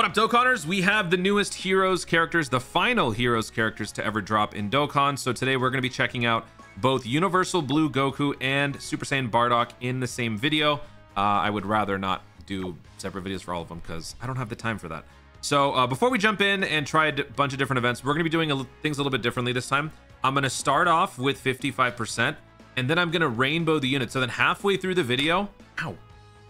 What up, Dokkaners? We have the newest Heroes characters, the final Heroes characters to ever drop in Dokkan. So today we're going to be checking out both Universal Blue Goku and Super Saiyan Bardock in the same video. Uh, I would rather not do separate videos for all of them because I don't have the time for that. So uh, before we jump in and try a bunch of different events, we're going to be doing a, things a little bit differently this time. I'm going to start off with 55%, and then I'm going to rainbow the unit. So then halfway through the video, ow,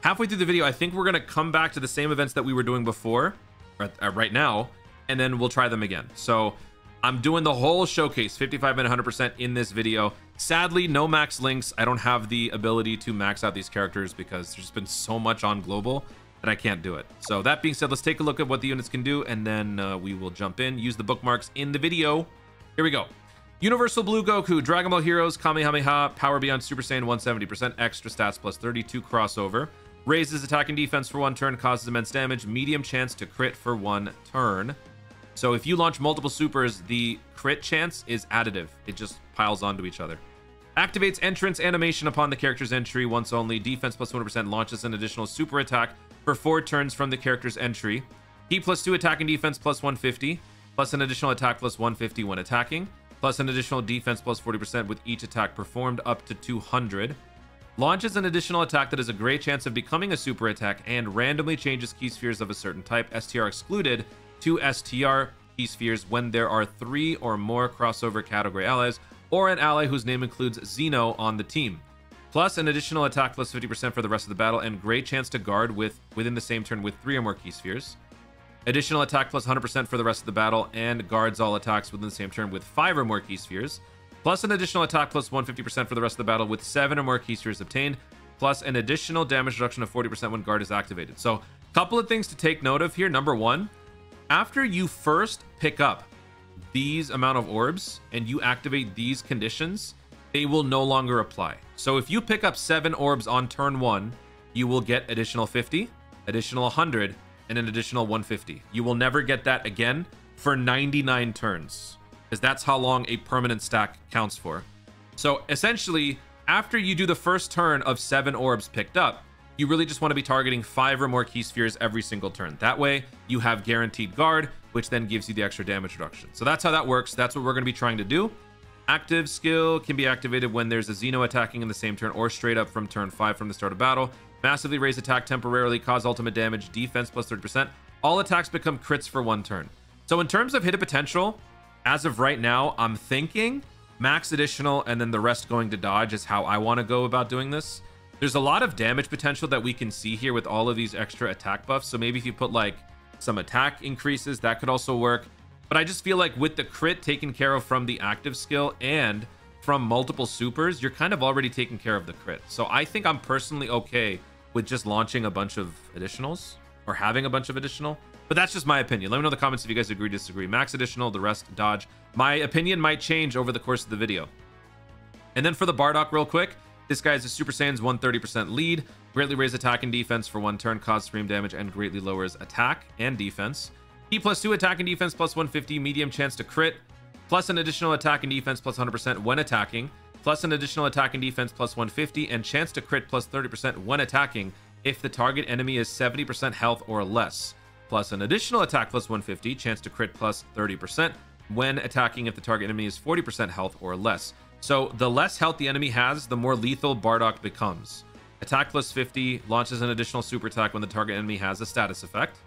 halfway through the video, I think we're going to come back to the same events that we were doing before, uh, right now, and then we'll try them again. So I'm doing the whole showcase, 55 and 100% in this video. Sadly, no max links. I don't have the ability to max out these characters because there's been so much on global that I can't do it. So that being said, let's take a look at what the units can do, and then uh, we will jump in, use the bookmarks in the video. Here we go. Universal Blue Goku, Dragon Ball Heroes, Kamehameha, Power Beyond Super Saiyan 170%, extra stats plus 32 crossover. Raises attack and defense for one turn, causes immense damage, medium chance to crit for one turn. So if you launch multiple supers, the crit chance is additive. It just piles onto each other. Activates entrance animation upon the character's entry once only. Defense plus 100% launches an additional super attack for four turns from the character's entry. Heat plus two attack and defense plus 150, plus an additional attack plus 150 when attacking, plus an additional defense plus 40% with each attack performed up to 200. Launches an additional attack that has a great chance of becoming a super attack and randomly changes ki spheres of a certain type, STR excluded, to STR ki spheres when there are three or more crossover category allies or an ally whose name includes Xeno on the team. Plus an additional attack plus 50% for the rest of the battle and great chance to guard with within the same turn with three or more ki spheres. Additional attack plus 100% for the rest of the battle and guards all attacks within the same turn with five or more ki spheres plus an additional attack plus 150% for the rest of the battle with seven or more ki spheres obtained, plus an additional damage reduction of 40% when guard is activated. So, a couple of things to take note of here. Number one, after you first pick up these amount of orbs and you activate these conditions, they will no longer apply. So if you pick up seven orbs on turn one, you will get additional 50, additional 100, and an additional 150. You will never get that again for 99 turns because that's how long a permanent stack counts for. So essentially, after you do the first turn of seven orbs picked up, you really just want to be targeting five or more ki spheres every single turn. That way, you have guaranteed guard, which then gives you the extra damage reduction. So that's how that works. That's what we're going to be trying to do. Active skill can be activated when there's a Xeno attacking in the same turn or straight up from turn 5 from the start of battle. Massively raise attack temporarily, cause ultimate damage, defense plus 30%. All attacks become crits for one turn. So in terms of hit potential, as of right now, I'm thinking max additional and then the rest going to dodge is how I want to go about doing this. There's a lot of damage potential that we can see here with all of these extra attack buffs. So maybe if you put like some attack increases, that could also work. But I just feel like with the crit taken care of from the active skill and from multiple supers, you're kind of already taking care of the crit. So I think I'm personally okay with just launching a bunch of additionals or having a bunch of additional. But that's just my opinion. Let me know in the comments if you guys agree, disagree. Max additional, the rest dodge. My opinion might change over the course of the video. And then for the Bardock real quick, this guy is a Super Saiyan's 130% lead, greatly raise attack and defense for one turn, cause stream damage, and greatly lowers attack and defense. He plus 2 attack and defense plus 150, medium chance to crit, plus an additional attack and defense plus 100% when attacking, plus an additional attack and defense plus 150, and chance to crit plus 30% when attacking if the target enemy is 70% health or less plus an additional attack plus 150, chance to crit plus 30% when attacking if the target enemy is 40% health or less. So the less health the enemy has, the more lethal Bardock becomes. Attack plus 50 launches an additional super attack when the target enemy has a status effect.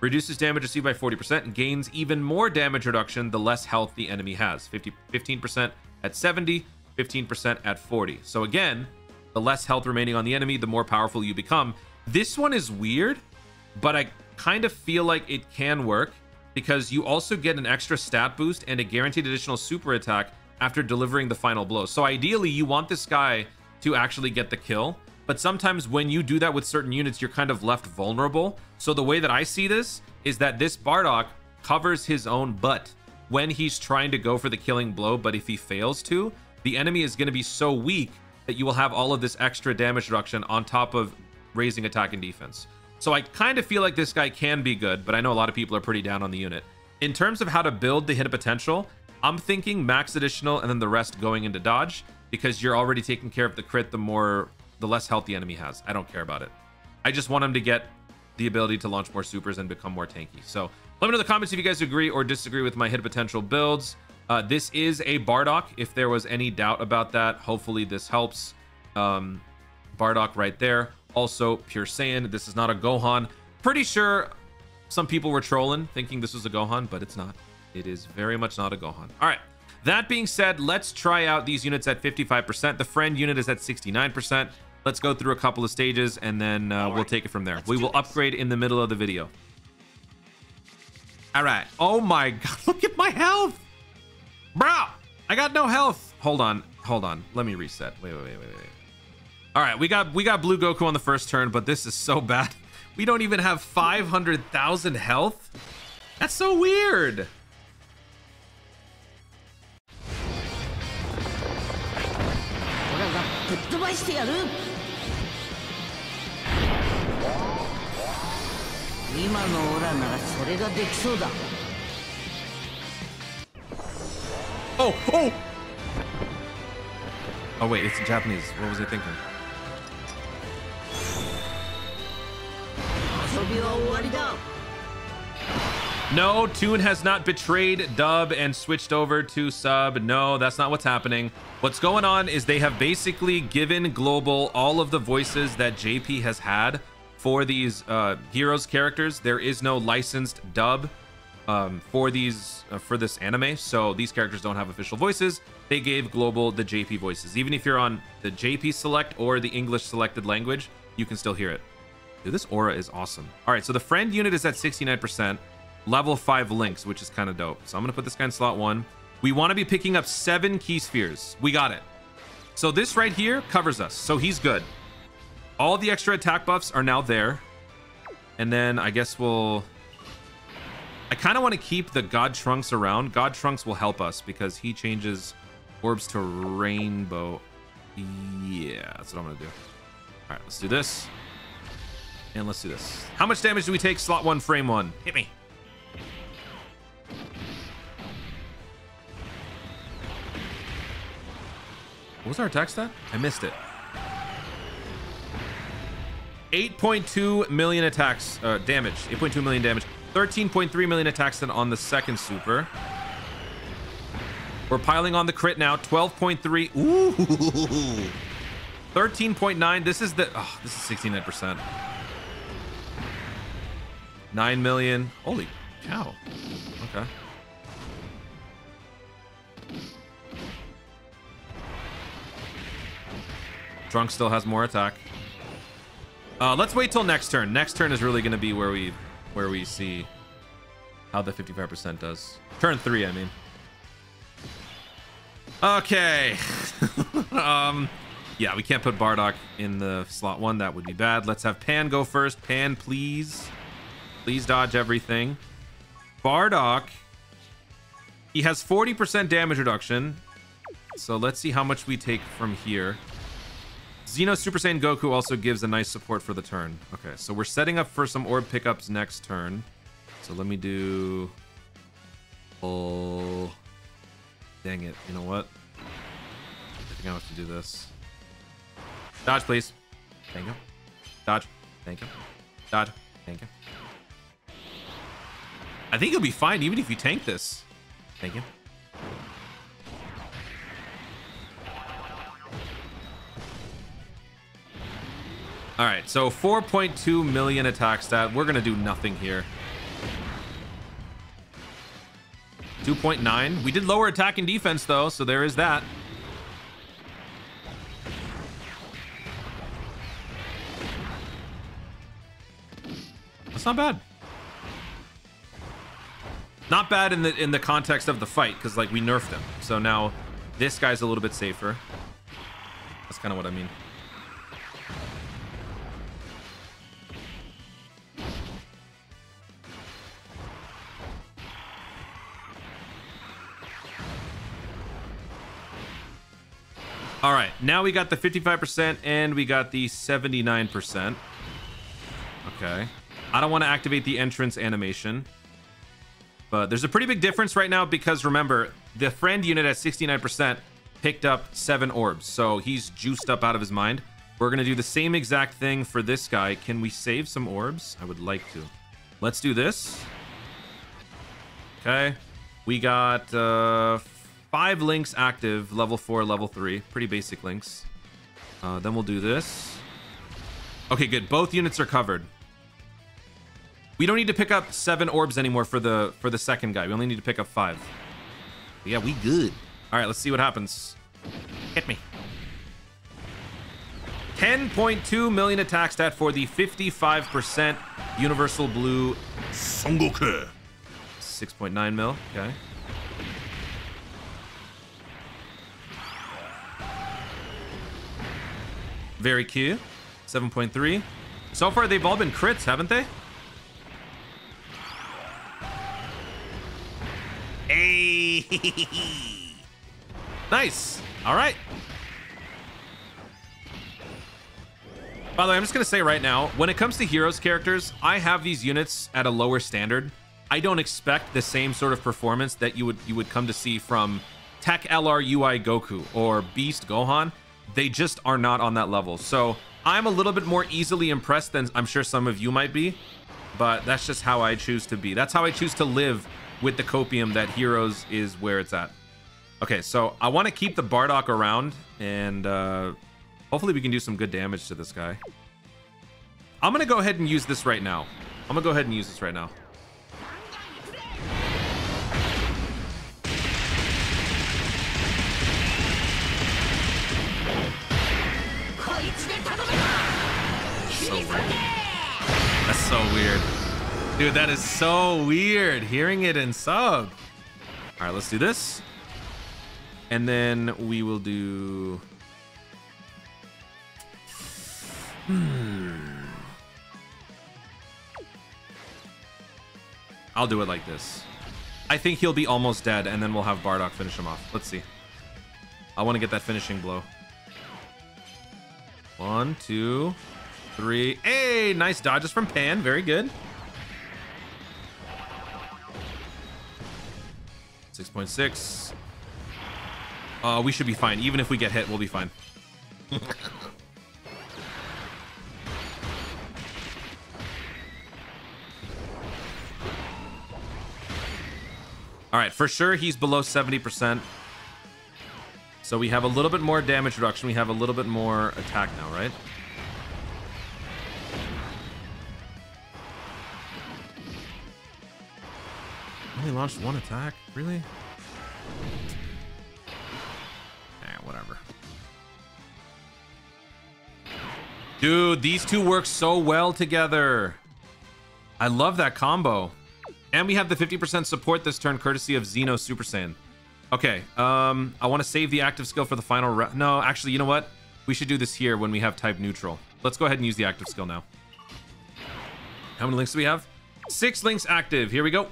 Reduces damage received by 40% and gains even more damage reduction the less health the enemy has. 50, 15% at 70, 15% at 40. So again, the less health remaining on the enemy, the more powerful you become. This one is weird, but I kind of feel like it can work because you also get an extra stat boost and a guaranteed additional super attack after delivering the final blow. So ideally, you want this guy to actually get the kill, but sometimes when you do that with certain units, you're kind of left vulnerable. So the way that I see this is that this Bardock covers his own butt when he's trying to go for the killing blow, but if he fails to, the enemy is going to be so weak that you will have all of this extra damage reduction on top of raising attack and defense. So I kind of feel like this guy can be good, but I know a lot of people are pretty down on the unit. In terms of how to build the hit potential, I'm thinking max additional and then the rest going into dodge because you're already taking care of the crit the more the less health the enemy has. I don't care about it. I just want him to get the ability to launch more supers and become more tanky. So let me know in the comments if you guys agree or disagree with my hit potential builds. Uh, this is a Bardock, if there was any doubt about that. Hopefully this helps. Um, Bardock right there. Also, Pure Saiyan. This is not a Gohan. Pretty sure some people were trolling, thinking this was a Gohan, but it's not. It is very much not a Gohan. All right. That being said, let's try out these units at 55%. The friend unit is at 69%. Let's go through a couple of stages and then uh, right. we'll take it from there. Let's we will this. upgrade in the middle of the video. All right. Oh my God. Look at my health. Bro, I got no health. Hold on. Hold on. Let me reset. Wait, wait, wait, wait, wait. All right. We got, we got blue Goku on the first turn, but this is so bad. We don't even have 500,000 health. That's so weird. Oh, oh! Oh wait, it's in Japanese. What was I thinking? No, Toon has not betrayed dub and switched over to sub. No, that's not what's happening. What's going on is they have basically given Global all of the voices that JP has had for these uh, heroes characters. There is no licensed dub um, for these uh, for this anime, so these characters don't have official voices. They gave Global the JP voices. Even if you're on the JP select or the English selected language, you can still hear it. Dude, this aura is awesome. All right, so the friend unit is at 69% level 5 links, which is kind of dope. So I'm going to put this guy in slot 1. We want to be picking up 7 ki spheres. We got it. So this right here covers us. So he's good. All the extra attack buffs are now there. And then I guess we'll... I kind of want to keep the God Trunks around. God Trunks will help us because he changes orbs to rainbow. Yeah, that's what I'm going to do. All right, let's do this. And let's do this. How much damage do we take? Slot 1, frame 1. Hit me. What was our attack stat? I missed it. 8.2 million attacks, uh, damage. 8.2 million damage. 13.3 million attacks then on the second super. We're piling on the crit now. 12.3. Ooh. 13.9. This is the... Oh, this is 69%. 9 million. Holy cow. Okay. Trunk still has more attack. Uh, let's wait till next turn. Next turn is really going to be where we where we see how the 55% does. Turn three, I mean. Okay. um, yeah, we can't put Bardock in the slot one. That would be bad. Let's have Pan go first. Pan, please. Please dodge everything. Bardock. He has 40% damage reduction. So let's see how much we take from here. Xeno Super Saiyan Goku also gives a nice support for the turn. Okay, so we're setting up for some orb pickups next turn. So let me do... Oh... Dang it. You know what? I think I have to do this. Dodge, please. Thank you. Dodge. Thank you. Dodge. Thank you. I think you'll be fine even if you tank this. Thank you. All right, so 4.2 million attack stat. We're going to do nothing here. 2.9. We did lower attack and defense, though, so there is that. That's not bad. Not bad in the in the context of the fight, because like we nerfed him. So now this guy's a little bit safer. That's kind of what I mean. All right, now we got the 55% and we got the 79%. Okay. I don't want to activate the entrance animation. But there's a pretty big difference right now because remember, the friend unit at 69% picked up seven orbs. So he's juiced up out of his mind. We're going to do the same exact thing for this guy. Can we save some orbs? I would like to. Let's do this. Okay. We got uh, five links active, level four, level three. Pretty basic links. Uh, then we'll do this. Okay, good. Both units are covered. We don't need to pick up seven orbs anymore for the for the second guy. We only need to pick up five. Yeah, we good. All right, let's see what happens. Hit me. 10.2 million attack stat for the 55% Universal Blue Songoku. 6.9 mil. Okay. Very cute. 7.3. So far, they've all been crits, haven't they? nice. All right. By the way, I'm just going to say right now, when it comes to heroes characters, I have these units at a lower standard. I don't expect the same sort of performance that you would you would come to see from Tech LR UI Goku or Beast Gohan. They just are not on that level. So I'm a little bit more easily impressed than I'm sure some of you might be, but that's just how I choose to be. That's how I choose to live with the copium that Heroes is where it's at. Okay, so I want to keep the Bardock around and uh, hopefully we can do some good damage to this guy. I'm going to go ahead and use this right now. I'm going to go ahead and use this right now. So weird. That's so weird. Dude, that is so weird. Hearing it in sub. All right, let's do this. And then we will do... Hmm. I'll do it like this. I think he'll be almost dead, and then we'll have Bardock finish him off. Let's see. I want to get that finishing blow. One, two, three. Hey, nice dodges from Pan. Very good. 6.6. Uh, we should be fine. Even if we get hit, we'll be fine. All right, for sure he's below 70%. So we have a little bit more damage reduction. We have a little bit more attack now, right? Only launched one attack? Really? Dude, these two work so well together. I love that combo. And we have the 50% support this turn courtesy of Xeno Super Saiyan. Okay, um, I want to save the active skill for the final round. No, actually, you know what? We should do this here when we have type neutral. Let's go ahead and use the active skill now. How many links do we have? Six links active. Here we go.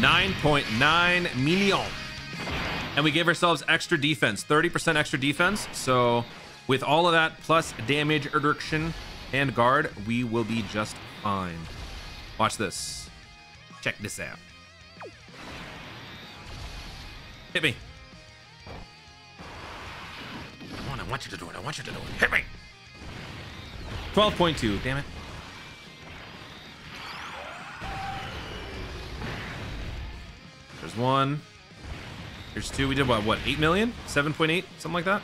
Nine point nine million. And we gave ourselves extra defense, 30% extra defense. So with all of that plus damage reduction and guard, we will be just fine. Watch this. Check this out. Hit me. Come on, I want you to do it. I want you to do it. Hit me. 12.2. Damn it. There's one. There's two. We did what? What? 8 million? 7.8? Something like that?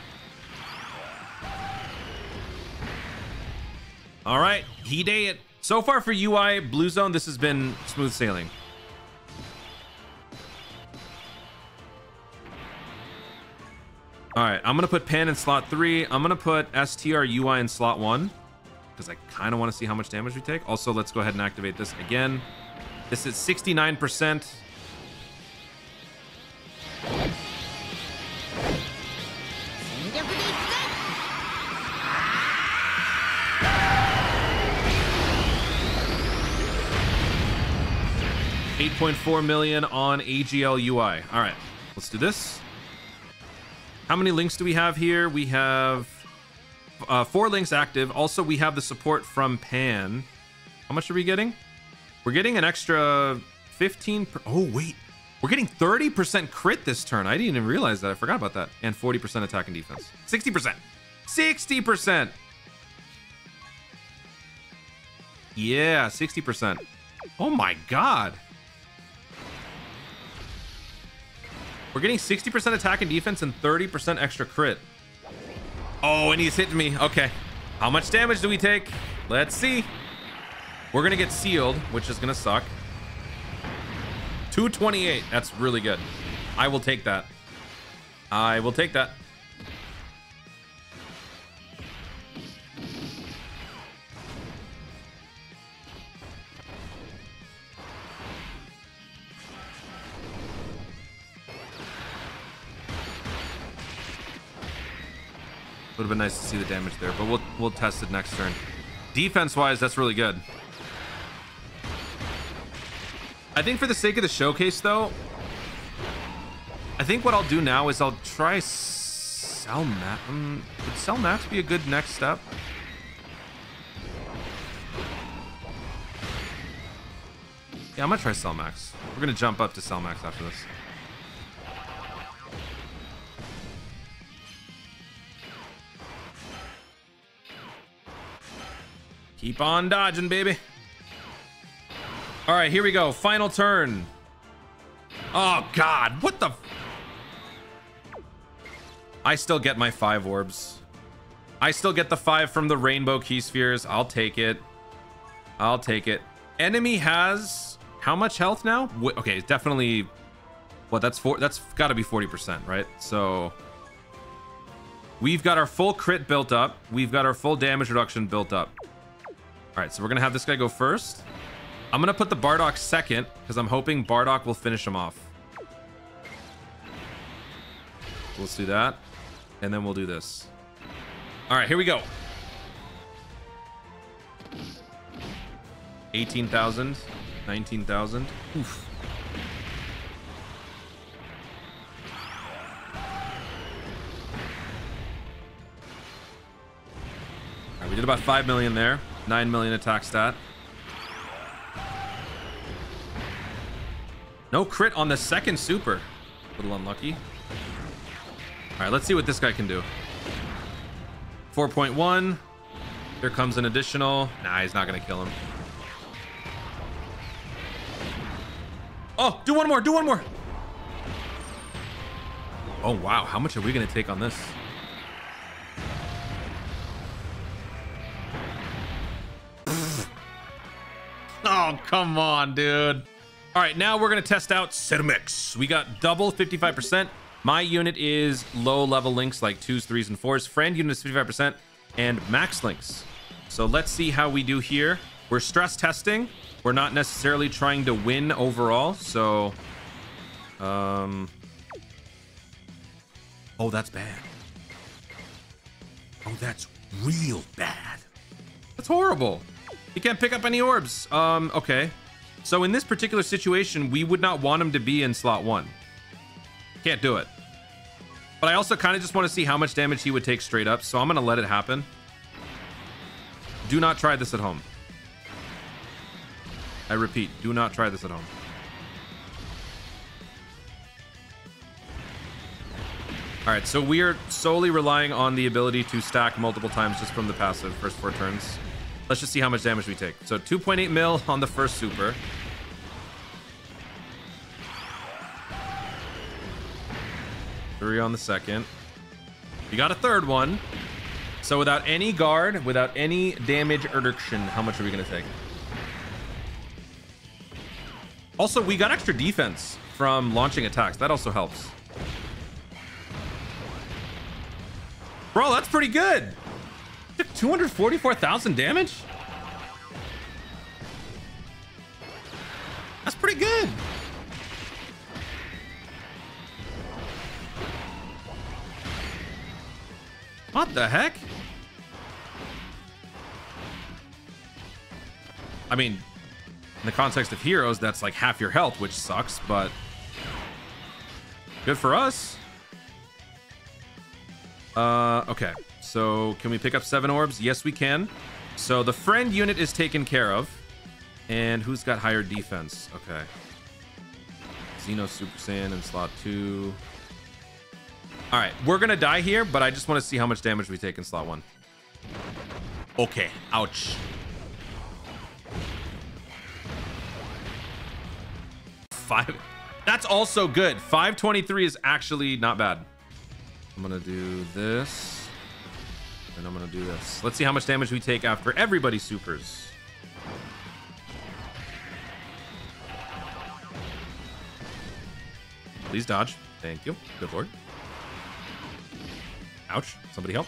All right. He day it. So far for UI Blue Zone, this has been smooth sailing. All right. I'm to put Pan in slot three. I'm to put STR UI in slot one because I kind of want to see how much damage we take. Also, let's go ahead and activate this again. This is 69%. Eight point four million on AGL UI. All right, let's do this. How many links do we have here? We have uh, four links active. Also, we have the support from Pan. How much are we getting? We're getting an extra 15. Per oh, wait. We're getting 30% crit this turn. I didn't even realize that. I forgot about that. And 40% attack and defense. 60%. 60%. Yeah, 60%. Oh my god. We're getting 60% attack and defense and 30% extra crit. Oh, and he's hitting me. Okay. How much damage do we take? Let's see. We're going to get sealed, which is going to suck. 228. That's really good. I will take that. I will take that. Would have been nice to see the damage there, but we'll we'll test it next turn. Defense-wise, that's really good. I think for the sake of the showcase, though, I think what I'll do now is I'll try Cell Max. Um, would Cell Max be a good next step? Yeah, I'm gonna try Cell Max. We're gonna jump up to Cell Max after this. Keep on dodging, baby. All right, here we go. Final turn. Oh, God. What the... I still get my five orbs. I still get the five from the rainbow ki spheres. I'll take it. I'll take it. Enemy has how much health now? Okay, definitely. What? That's four. That's got to be 40%, right? So we've got our full crit built up. We've got our full damage reduction built up. All right, so we're gonna have this guy go first. I'm gonna put the Bardock second because I'm hoping Bardock will finish him off. Let's do that. And then we'll do this. All right, here we go. 18,000, 19,000. Oof. Right, we did about 5 million there. 9 million attack stat. No crit on the second super. A little unlucky. All right, let's see what this guy can do. 4.1. Here comes an additional. Nah, he's not going to kill him. Oh, do one more. Do one more. Oh, wow. How much are we going to take on this? Oh, come on, dude. All right, now we're to test out Cell Max. We got double 55%. My unit is low level links like twos, threes, and fours. Friend unit is 55% and max links. So let's see how we do here. We're stress testing. We're not necessarily trying to win overall. So, um, oh, that's bad. Oh, that's real bad. That's horrible. He can't pick up any orbs. Um, okay. So in this particular situation, we would not want him to be in slot one. Can't do it. But I also kind of just want to see how much damage he would take straight up, so I'm going to let it happen. Do not try this at home. I repeat, do not try this at home. All right, so we are solely relying on the ability to stack multiple times just from the passive first four turns. Let's just see how much damage we take. So 2.8 mil on the first super. Three on the second. We got a third one. So without any guard, without any damage reduction, how much are we to take? Also, we got extra defense from launching attacks. That also helps. Bro, that's pretty good. 244,000 damage? That's pretty good. What the heck? I mean, in the context of heroes, that's like half your health, which sucks, but good for us. Uh, okay. So can we pick up seven orbs? Yes, we can. So the friend unit is taken care of. And who's got higher defense? Okay. Xeno Super Saiyan in slot two. All right, we're gonna die here, but I just want to see how much damage we take in slot one. Okay, ouch. Five. That's also good. 523 is actually not bad. I'm gonna do this. And I'm gonna do this. Let's see how much damage we take after everybody supers. Please dodge. Thank you. Good lord. Ouch. Somebody help.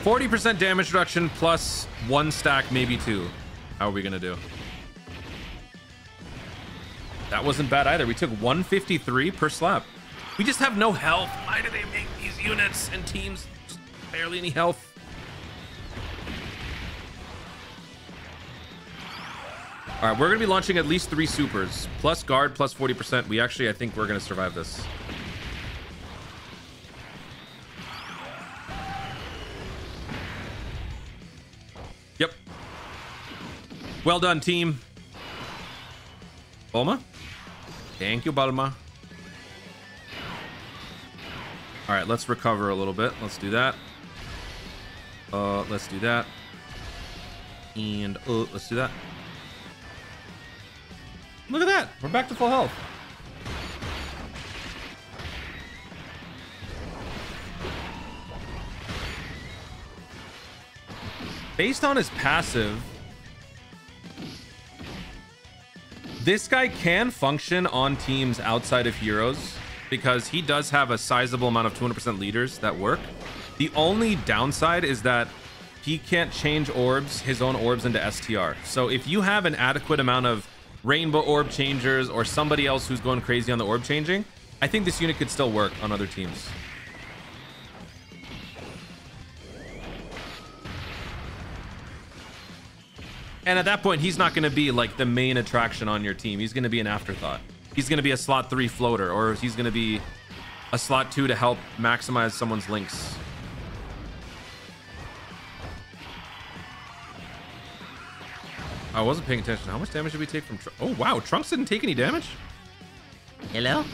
40% damage reduction plus one stack, maybe two. How are we gonna do? That wasn't bad either. We took 153 per slap. We just have no health. Why do they make these units and teams just barely any health? All right, we're going to be launching at least three supers. Plus guard, plus 40%. We actually, I think we're going to survive this. Yep. Well done, team. Bulma? Thank you, Bulma. All right, let's recover a little bit. Let's do that. Uh, let's do that. And uh, let's do that. Look at that. We're back to full health. Based on his passive, this guy can function on teams outside of heroes because he does have a sizable amount of 200% leaders that work. The only downside is that he can't change orbs, his own orbs into STR. So if you have an adequate amount of rainbow orb changers or somebody else who's going crazy on the orb changing, I think this unit could still work on other teams. And at that point, he's not going to be like the main attraction on your team. He's going to be an afterthought. He's going to be a slot three floater, or he's going to be a slot two to help maximize someone's links. I wasn't paying attention. How much damage did we take from? Oh, wow. Trunks didn't take any damage? Hello?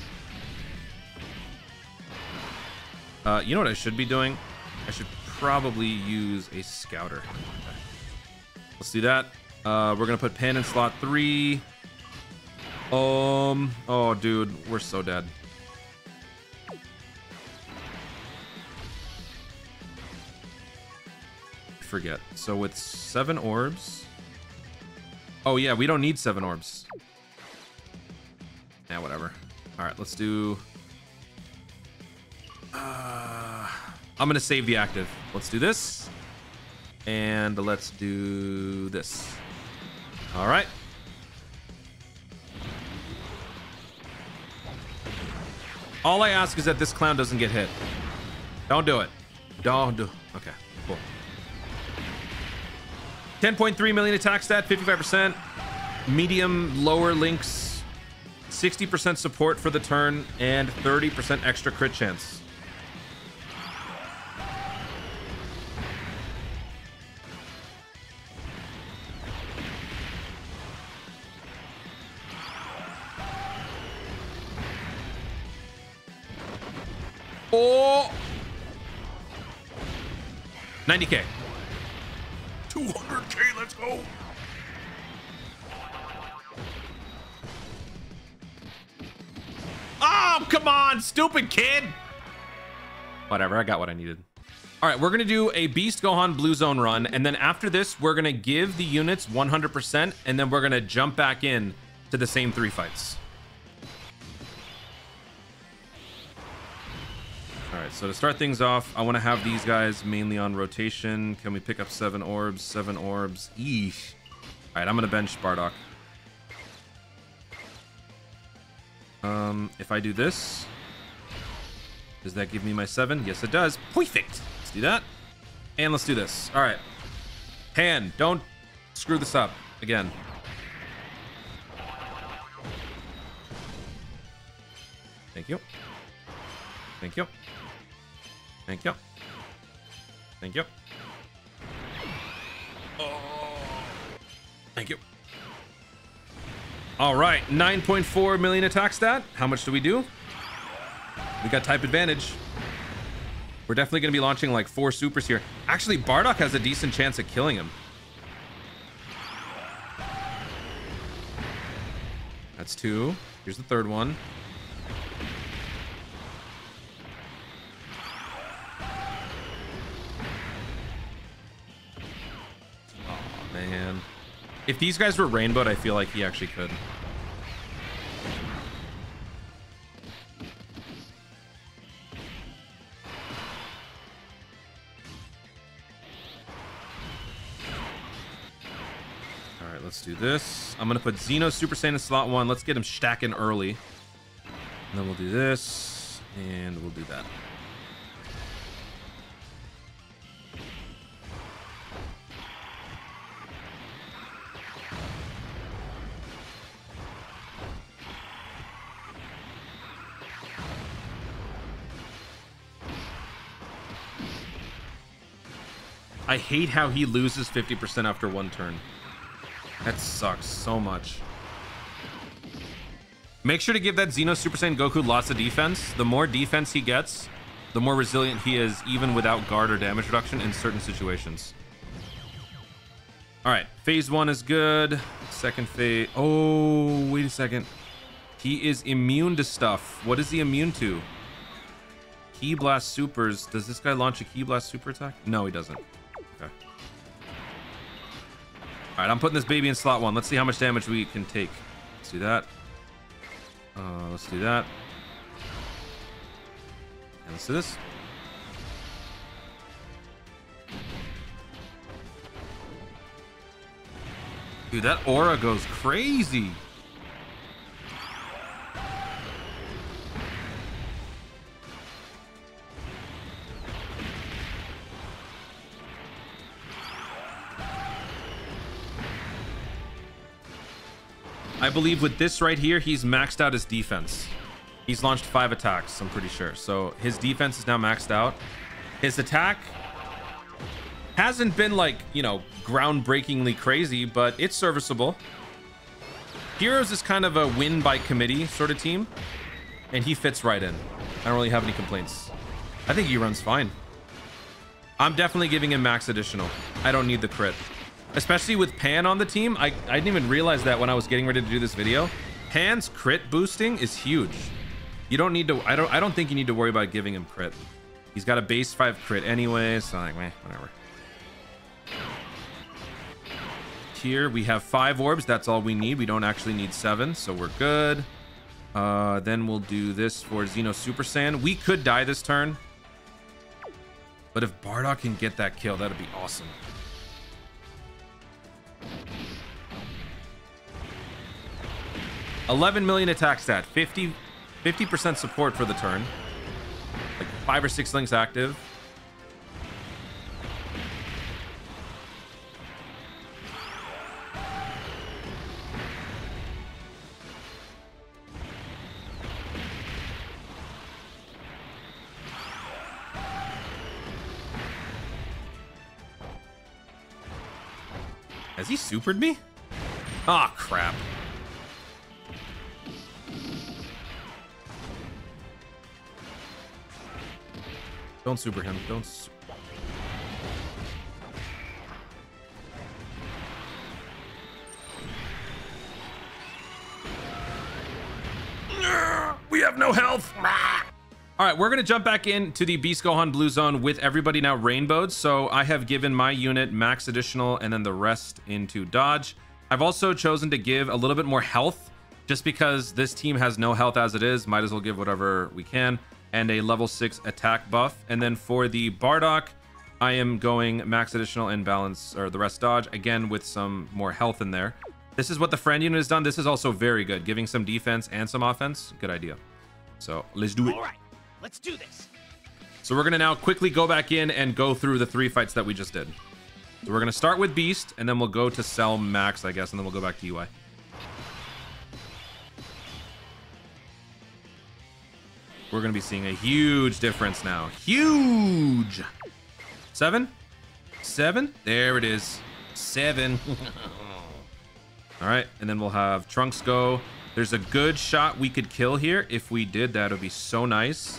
Uh, you know what I should be doing? I should probably use a scouter. Let's do that. Uh, we're gonna put Pan in slot three. Um. Oh, dude, we're so dead. Forget. So with seven orbs. Oh yeah, we don't need seven orbs. Yeah, whatever. All right, let's do. Uh, I'm gonna save the active. Let's do this, and let's do this. All right. All I ask is that this clown doesn't get hit. Don't do it. Don't do. Okay, cool. 10.3 million attack stat, 55%. Medium, lower links, 60% support for the turn, and 30% extra crit chance. 90k. 200k, let's go! Oh, come on, stupid kid! Whatever, I got what I needed. All right, we're gonna do a Beast Gohan Blue Zone run, and then after this, we're gonna give the units 100%, and then we're gonna jump back in to the same three fights. All right, so to start things off, I want to have these guys mainly on rotation. Can we pick up seven orbs? Seven orbs. Eesh. All right, I'm going to bench Bardock. Um, if I do this, does that give me my seven? Yes, it does. Perfect. Let's do that. And let's do this. All right. Pan, don't screw this up again. Thank you. Thank you. Thank you. Thank you. Oh. Thank you. All right, 9.4 million attack stat. How much do we do? We got type advantage. We're definitely going to be launching like four supers here. Actually, Bardock has a decent chance of killing him. That's two. Here's the third one. Man. If these guys were rainbowed, I feel like he actually could. All right, let's do this. I'm gonna put Xeno Super Saiyan in slot one. Let's get him stacking early. And then we'll do this, and we'll do that. I hate how he loses 50% after one turn. That sucks so much. Make sure to give that Xeno Super Saiyan Goku lots of defense. The more defense he gets, the more resilient he is, even without guard or damage reduction in certain situations. All right, phase one is good. Second phase. Oh, wait a second. He is immune to stuff. What is he immune to? Ki Blast Supers. Does this guy launch a Ki Blast Super attack? No, he doesn't. All right, I'm putting this baby in slot one. Let's see how much damage we can take. Let's do that. Uh, let's do that. And let's do this. Dude, that aura goes crazy. Believe with this right here, he's maxed out his defense. He's launched five attacks, I'm pretty sure. So his defense is now maxed out. His attack hasn't been like, you know, groundbreakingly crazy, but it's serviceable. Heroes is kind of a win by committee sort of team, and he fits right in. I don't really have any complaints. I think he runs fine. I'm definitely giving him max additional. I don't need the crit especially with Pan on the team. I, I didn't even realize that when I was getting ready to do this video. Pan's crit boosting is huge. You don't need to, I don't, I don't think you need to worry about giving him crit. He's got a base five crit anyway, so like, meh, whatever. Here we have five orbs. That's all we need. We don't actually need seven, so we're good. Uh, then we'll do this for Xeno Super Saiyan. We could die this turn. But if Bardock can get that kill, that'd be awesome. 11 million attack stat, 50 50% support for the turn. Like five or six links active. Has he supered me? Ah, oh, crap. Don't super him. Don't. Su we're going to jump back into the Beast Gohan Blue Zone with everybody now rainbowed. So I have given my unit max additional and then the rest into dodge. I've also chosen to give a little bit more health just because this team has no health as it is. Might as well give whatever we can and a level 6 attack buff. And then for the Bardock, I am going max additional and balance, or the rest dodge, again with some more health in there. This is what the friend unit has done. This is also very good, giving some defense and some offense. Good idea. So let's do it. Let's do this. So we're going to now quickly go back in and go through the three fights that we just did. So we're going to start with Beast, and then we'll go to Cell Max, I guess, and then we'll go back to UI. we're going to be seeing a huge difference now. Huge. Seven? Seven? There it is. Seven. All right, and then we'll have Trunks go. There's a good shot we could kill here. If we did, that would be so nice.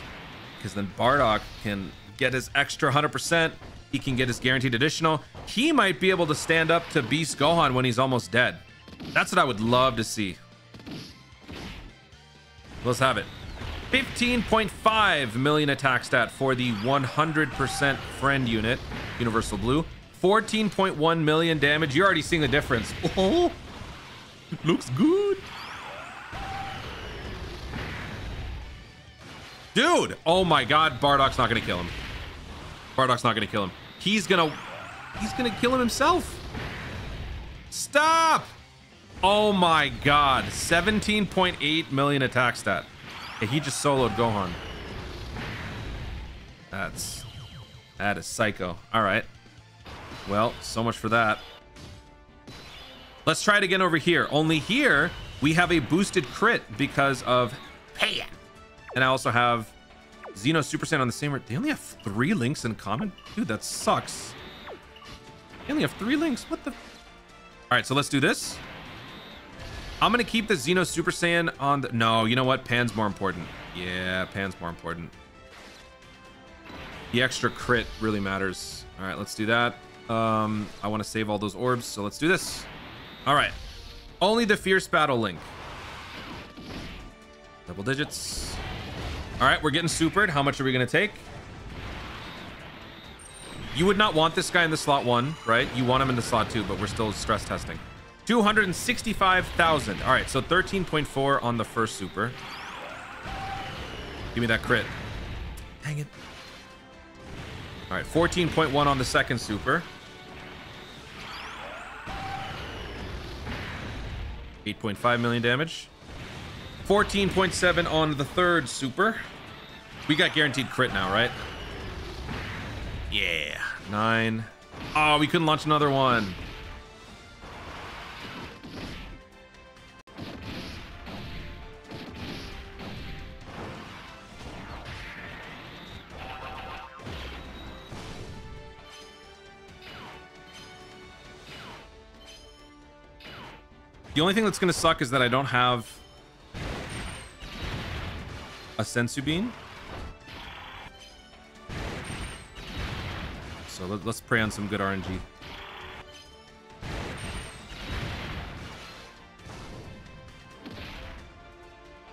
Because then Bardock can get his extra 100%. He can get his guaranteed additional. He might be able to stand up to Beast Gohan when he's almost dead. That's what I would love to see. Let's have it. 15.5 million attack stat for the 100% friend unit, Universal Blue. 14.1 million damage. You're already seeing the difference. Oh, looks good. Dude, oh my god, Bardock's not gonna kill him. Bardock's not gonna kill him. He's gonna, he's gonna kill him himself. Stop! Oh my god, 17.8 million attack stat. He just soloed Gohan. That's, that is psycho. All right. Well, so much for that. Let's try it again over here. Only here, we have a boosted crit because of Pan. And I also have Xeno Super Saiyan on the same... They only have three links in common? Dude, that sucks. They only have three links. What the... All right, so let's do this. I'm going to keep the Xeno Super Saiyan on the... No, you know what? Pan's more important. Yeah, Pan's more important. The extra crit really matters. All right, let's do that. Um, I want to save all those orbs, so let's do this. All right. Only the Fierce Battle Link. Double digits. All right, we're getting supered. How much are we going to take? You would not want this guy in the slot one, right? You want him in the slot two, but we're still stress testing. 265,000. All right, so 13.4 on the first super. Give me that crit. Dang it. All right, 14.1 on the second super. 8.5 million damage. 14.7 on the third super. We got guaranteed crit now, right? Yeah. Nine. Oh, we couldn't launch another one. The only thing that's going to suck is that I don't have a senzu Bean. So let, us pray on some good RNG.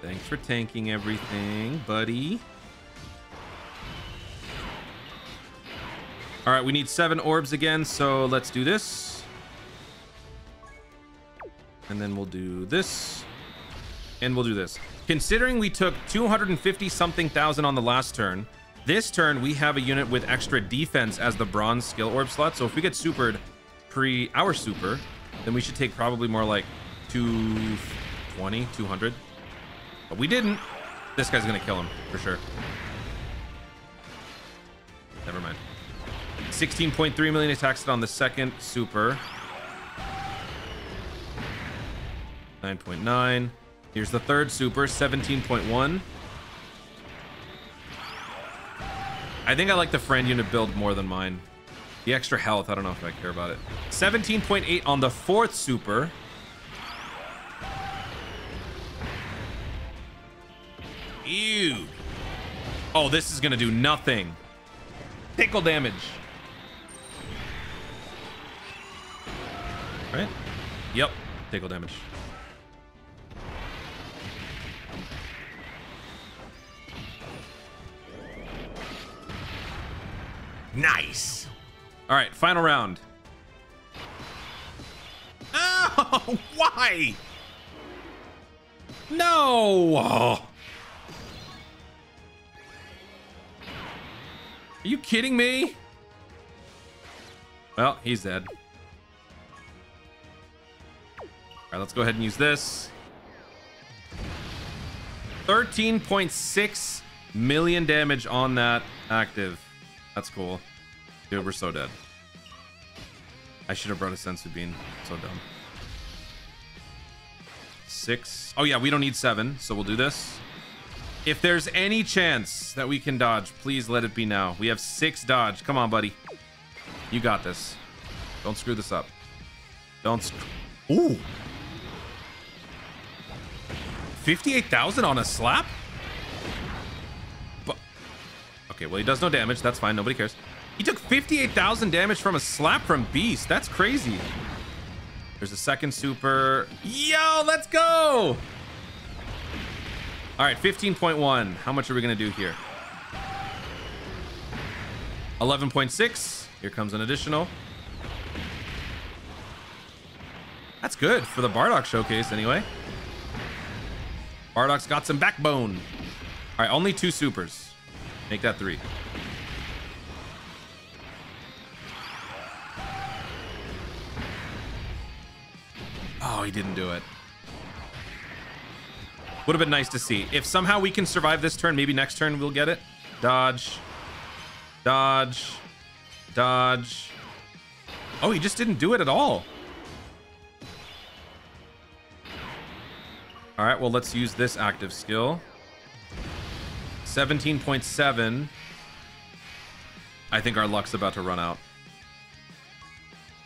Thanks for tanking everything, buddy. All right, we need seven orbs again, so let's do this. And then we'll do this. And we'll do this. Considering we took 250 something thousand on the last turn, this turn we have a unit with extra defense as the bronze skill orb slot. So if we get supered pre our super, then we should take probably more like 220, 200. But we didn't. This guy's gonna kill him for sure. Never mind. 16.3 million attacks on the second super. 9.9. Here's the third super, 17.1. I think I like the friend unit build more than mine. The extra health, I don't know if I care about it. 17.8 on the fourth super. Ew. Oh, this is gonna do nothing. Tickle damage. Right? Yep, tickle damage. Nice. All right, final round. Oh, why? No. Oh. Are you kidding me? Well, he's dead. All right, let's go ahead and use this. 13.6 million damage on that active. That's cool. Dude, we're so dead. I should have brought a senzu bean. So dumb. Six. Oh yeah, we don't need seven, so we'll do this. If there's any chance that we can dodge, please let it be now. We have six dodge. Come on, buddy. You got this. Don't screw this up. Don't. Sc Ooh. 58,000 on a slap? Okay, well, he does no damage. That's fine. Nobody cares. He took 58,000 damage from a slap from Beast. That's crazy. There's a second super. Yo, let's go! All right, 15.1. How much are we going to do here? 11.6. Here comes an additional. That's good for the Bardock showcase anyway. Bardock's got some backbone. All right, only two supers. Make that three. Oh, he didn't do it. Would have been nice to see. If somehow we can survive this turn, maybe next turn we'll get it. Dodge. Dodge. Dodge. Oh, he just didn't do it at all. All right, well, let's use this active skill. 17.7. I think our luck's about to run out.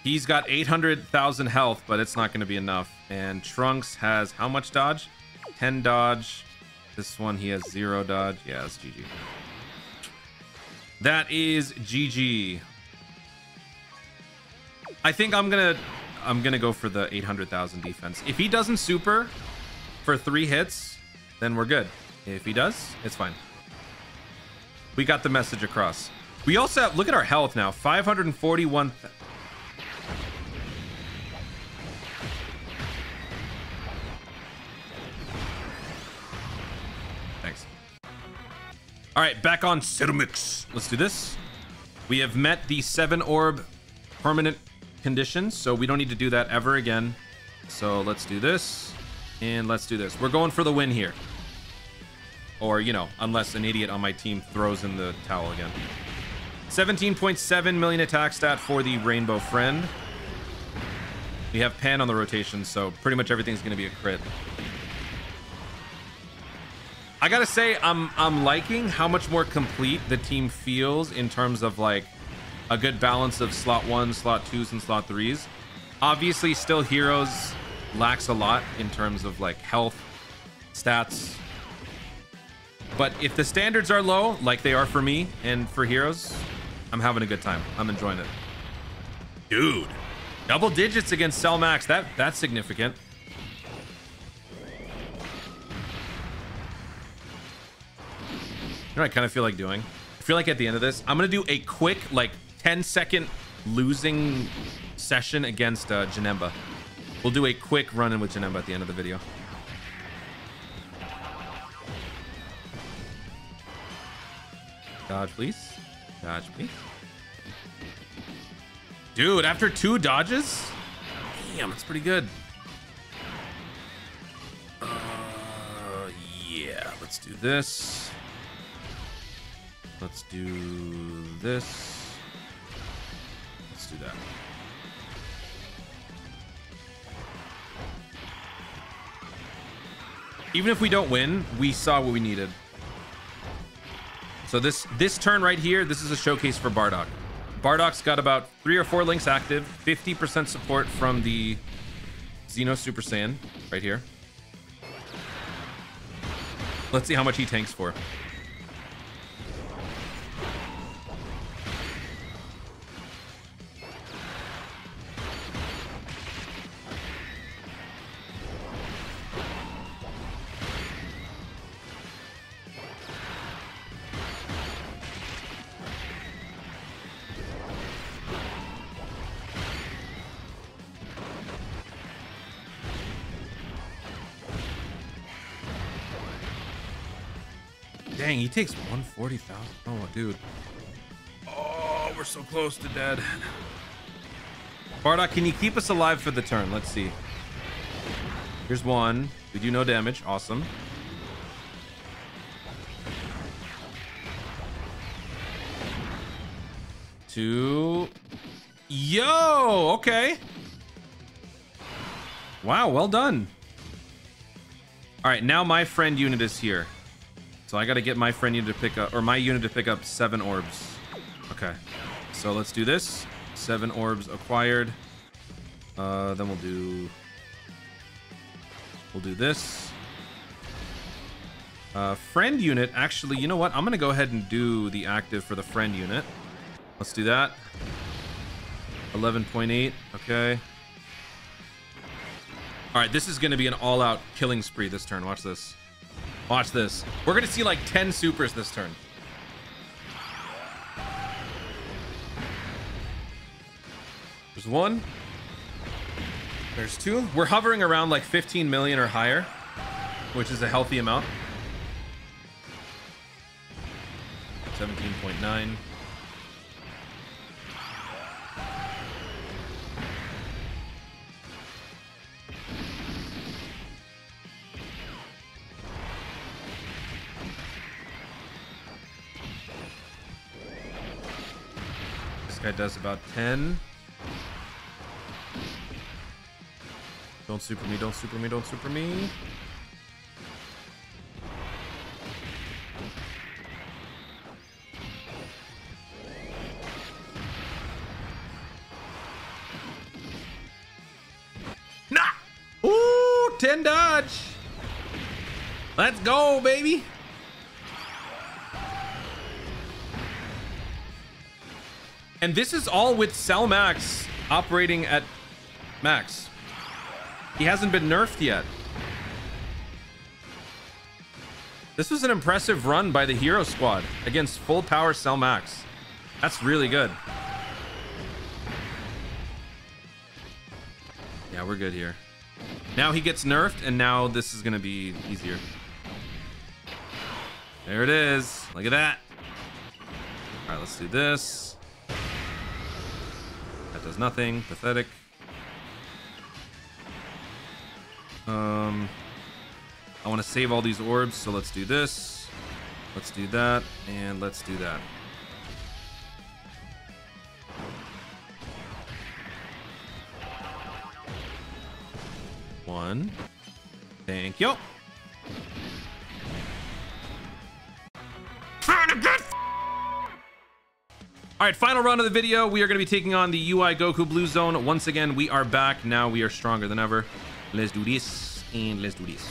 He's got 800,000 health, but it's not going to be enough. And Trunks has how much dodge? 10 dodge. This one, he has zero dodge. Yeah, that's GG. That is GG. I think I'm gonna I'm gonna go for the 800,000 defense. If he doesn't super for three hits, then we're good. If he does, it's fine. We got the message across. We also have, look at our health now, 541. Thanks. All right, back on Cell Max. Let's do this. We have met the seven orb permanent conditions, so we don't need to do that ever again. So let's do this, and let's do this. We're going for the win here. Or, you know, unless an idiot on my team throws in the towel again. 17.7 million attack stat for the Rainbow Friend. We have Pan on the rotation, so pretty much everything's going to be a crit. I gotta say, I'm I'm liking how much more complete the team feels in terms of like a good balance of slot one, slot twos, and slot threes. Obviously, still Heroes lacks a lot in terms of like health, stats. But if the standards are low, like they are for me and for Heroes, I'm having a good time. I'm enjoying it. Dude, double digits against Cell Max. That that's significant. You know what I kind of feel like doing? I feel like at the end of this, I'm going to do a quick, like, 10 second losing session against uh, Janemba. We'll do a quick run-in with Janemba at the end of the video. Dodge, please. Dodge, please. Dude, after two dodges? Damn, that's pretty good. Uh, yeah, let's do this. Let's do this. Let's do that. Even if we don't win, we saw what we needed. So this this turn right here, this is a showcase for Bardock. Bardock's got about three or four links active, 50% support from the Xeno Super Saiyan right here. Let's see how much he tanks for. Dang, he takes 140,000. Oh, dude. Oh, we're so close to dead. Bardock, can you keep us alive for the turn? Let's see. Here's one. We do no damage. Awesome. Two. Yo, okay. Wow, well done. All right, now my friend unit is here. So I got to get my friend unit to pick up, or my unit to pick up seven orbs. Okay. So let's do this. Seven orbs acquired. Uh, then we'll do... We'll do this. Uh, friend unit, actually, you know what? I'm going to go ahead and do the active for the friend unit. Let's do that. 11.8, okay. All right, this is going to be an all-out killing spree this turn. Watch this. Watch this. We're going to see like 10 supers this turn. There's one. There's two. We're hovering around like 15 million or higher, which is a healthy amount. 17.9. does about 10. Don't super me, don't super me, don't super me. This is all with Cell Max operating at max. He hasn't been nerfed yet. This was an impressive run by the Hero Squad against full power Cell Max. That's really good. Yeah, we're good here. Now he gets nerfed, and now this is going to be easier. There it is. Look at that. All right, let's do this. Does nothing. Pathetic. Um, I want to save all these orbs, so let's do this. Let's do that, and let's do that. One. Thank you. All right, final run of the video. We are going to be taking on the UI Goku Blue Zone. Once again, we are back. Now we are stronger than ever. Let's do this, and let's do this.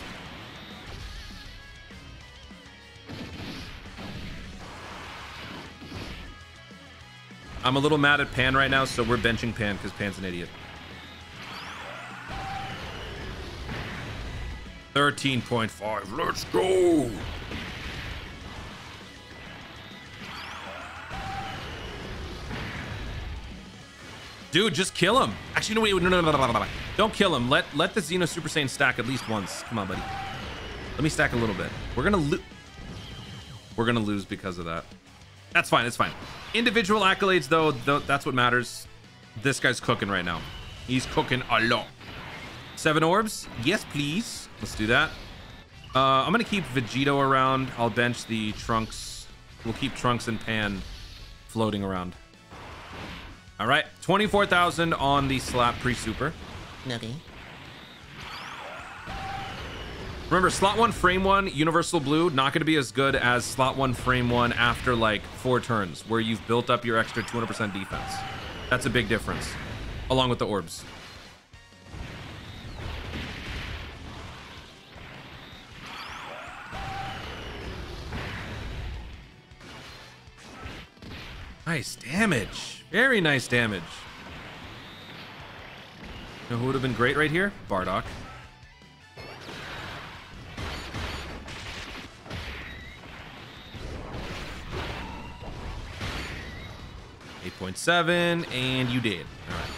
I'm a little mad at Pan right now, so we're benching Pan because Pan's an idiot. 13.5, let's go! Dude, just kill him. Actually, no, wait, no, no, no, no, no, no. Don't kill him. Let let the Xeno Super Saiyan stack at least once. Come on, buddy. Let me stack a little bit. We're gonna lose. We're gonna lose because of that. That's fine. It's fine. Individual accolades, though, though, that's what matters. This guy's cooking right now. He's cooking a lot. Seven orbs. Yes, please. Let's do that. Uh, I'm gonna keep Vegito around. I'll bench the Trunks. We'll keep Trunks and Pan floating around. All right, 24,000 on the slot pre-super. Okay. Remember, slot one, frame one, universal blue, not going to be as good as slot one, frame one after like four turns, where you've built up your extra 200% defense. That's a big difference, along with the orbs. Nice damage. Very nice damage. You know who would have been great right here? Bardock. Eight point seven, and you did. All right.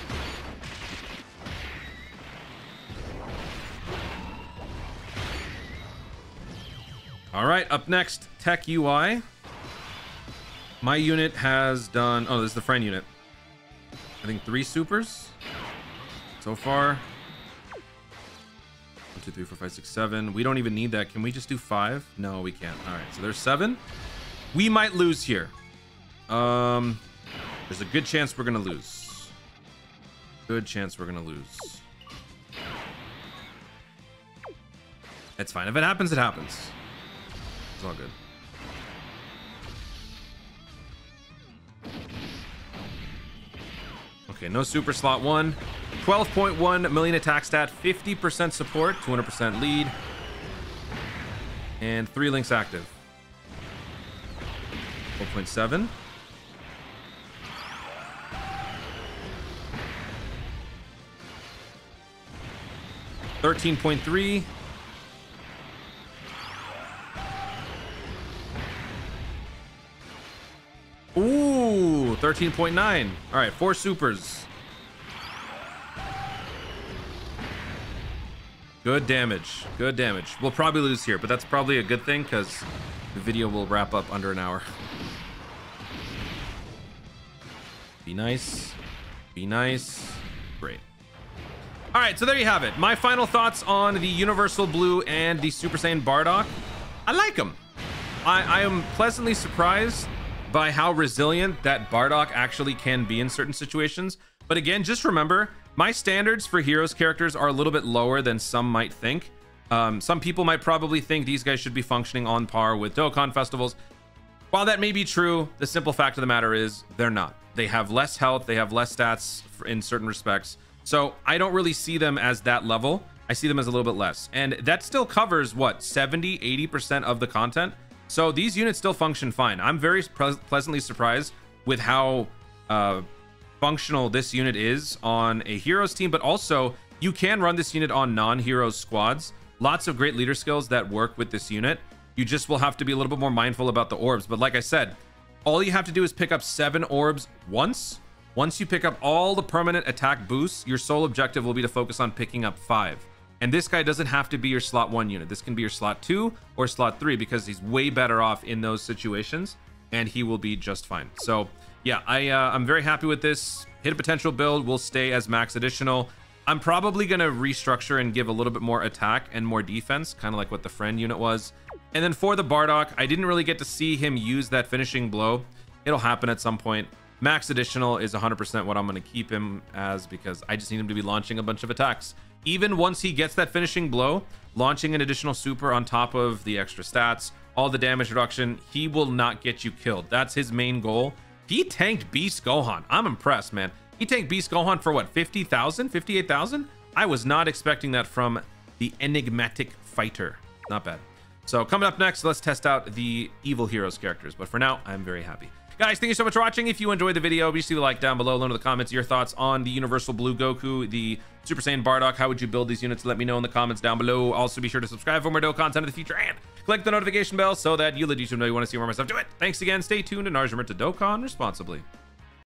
All right, up next, Tech UI. My unit has done. Oh, this is the friend unit. I think three supers so far. One, two, three, four, five, six, seven. We don't even need that. Can we just do five? No, we can't. All right, so there's seven. We might lose here. Um, there's a good chance we're gonna lose. Good chance we're gonna lose. It's fine. If it happens, it happens. It's all good. Okay, no super slot one. 12.1 million attack stat, 50% support, 200% lead, and three links active. 4.7. Thirteen point three. 13.9. All right, four supers. Good damage. Good damage. We'll probably lose here, but that's probably a good thing because the video will wrap up under an hour. Be nice. Be nice. Great. All right, so there you have it. My final thoughts on the Universal Blue and the Super Saiyan Bardock. I like them. I, I am pleasantly surprised by how resilient that Bardock actually can be in certain situations. But again, just remember, my standards for heroes characters are a little bit lower than some might think. Um, some people might probably think these guys should be functioning on par with Dokkan festivals. While that may be true, the simple fact of the matter is they're not. They have less health, they have less stats in certain respects. So I don't really see them as that level. I see them as a little bit less. And that still covers what, 70, 80% of the content. So these units still function fine. I'm very pleasantly surprised with how uh, functional this unit is on a heroes team, but also you can run this unit on non-heroes squads. Lots of great leader skills that work with this unit. You just will have to be a little bit more mindful about the orbs. But like I said, all you have to do is pick up seven orbs once. Once you pick up all the permanent attack boosts, your sole objective will be to focus on picking up five. And this guy doesn't have to be your slot one unit. This can be your slot two or slot three because he's way better off in those situations and he will be just fine. So yeah, I, uh, I'm very happy with this. Hit a potential build will stay as max additional. I'm probably going to restructure and give a little bit more attack and more defense, kind of like what the friend unit was. And then for the Bardock, I didn't really get to see him use that finishing blow. It'll happen at some point. Max additional is 100% what I'm going to keep him as because I just need him to be launching a bunch of attacks even once he gets that finishing blow, launching an additional super on top of the extra stats, all the damage reduction, he will not get you killed. That's his main goal. He tanked Beast Gohan. I'm impressed, man. He tanked Beast Gohan for what, 50,000, 58,000? I was not expecting that from the enigmatic fighter. Not bad. So coming up next, let's test out the evil heroes characters. But for now, I'm very happy. Guys, thank you so much for watching. If you enjoyed the video, be sure to leave like down below. Know in the comments your thoughts on the Universal Blue Goku, the Super Saiyan Bardock. How would you build these units? Let me know in the comments down below. Also, be sure to subscribe for more dope content in the future and click the notification bell so that you let YouTube know you want to see more of my stuff. Do it. Thanks again. Stay tuned and Arjumur to Dokkan responsibly.